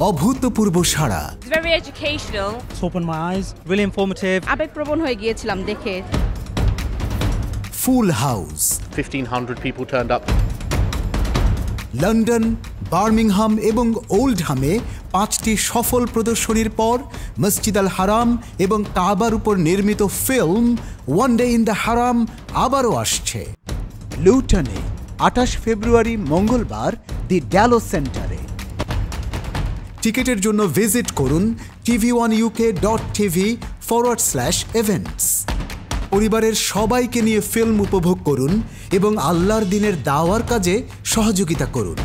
অভূতপূর্ব সাড়া It's very educational. It's opened my eyes, really informative. আবেগপ্রবণ হয়ে গিয়েছিলাম দেখে full house 1,500 people turned up. London Birmingham এবং ওল্ডহামে পাঁচটি সফল প্রদর্শনীর পর মসজিদ আল হারাম এবং কাবার উপর নির্মিত film one day in the Haram আবারও আসছে লুটনে আঠাশ ফেব্রুয়ারি মঙ্গলবার দি ড্যালো সেন্টারে টিকিটের জন্য ভিজিট করুন TV one UK dot TV forward slash events পরিবারের সবাইকে নিয়ে ফিল্ম উপভোগ করুন এবং আল্লাহর দিনের দাওয়ার কাজে সহযোগিতা করুন।